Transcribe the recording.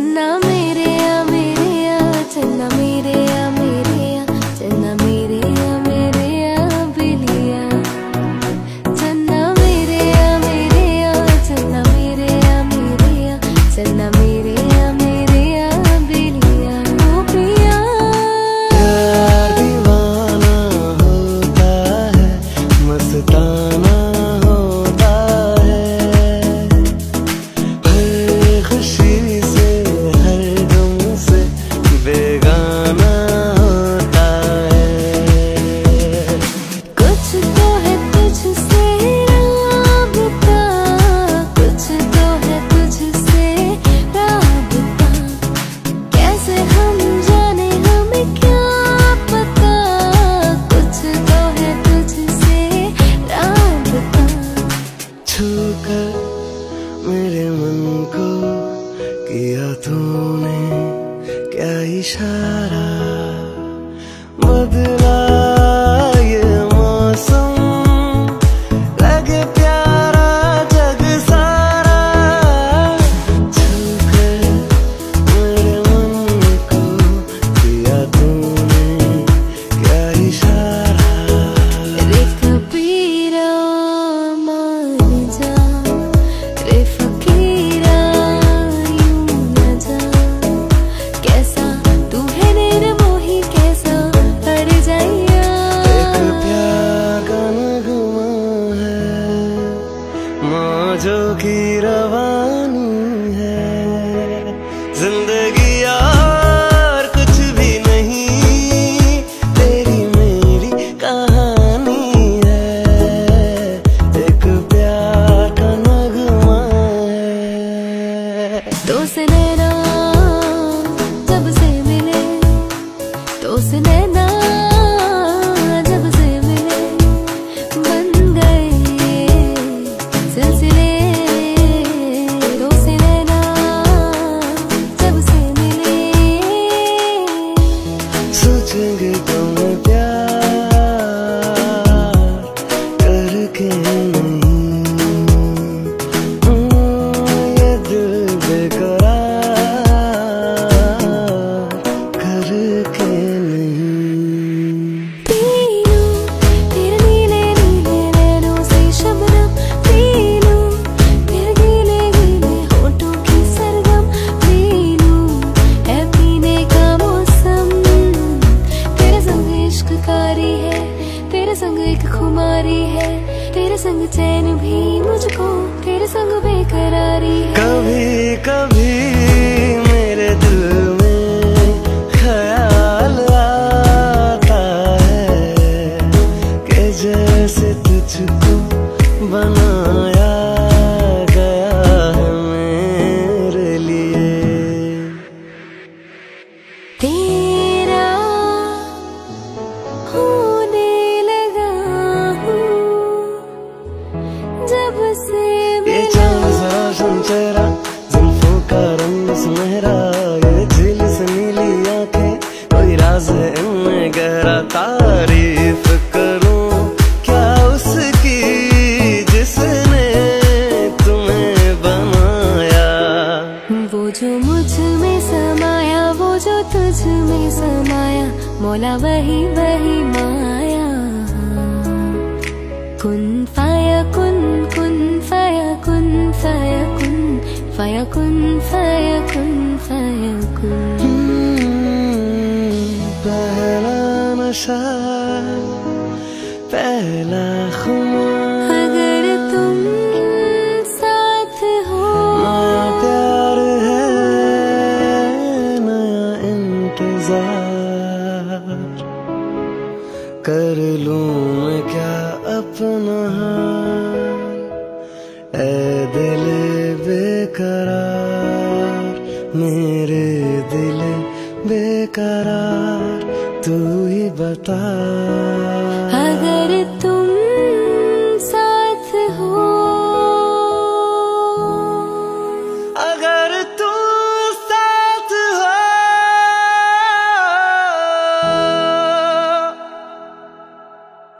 那么 क्या संग चैन भी मुझको तेरे संग बेकरारी कभी कभी मेरे दिल में ख्याल आता है कि जैसे तुझको बनाया मौला वही वही माया कुन फाया कुन कुन फाया कुन फाया कुन फाया कुन फाया कुन फाया कुन पहला नशा कर लूँ मैं क्या अपना? ए दिल बेकरार मेरे दिल बेकरार तू ही बता।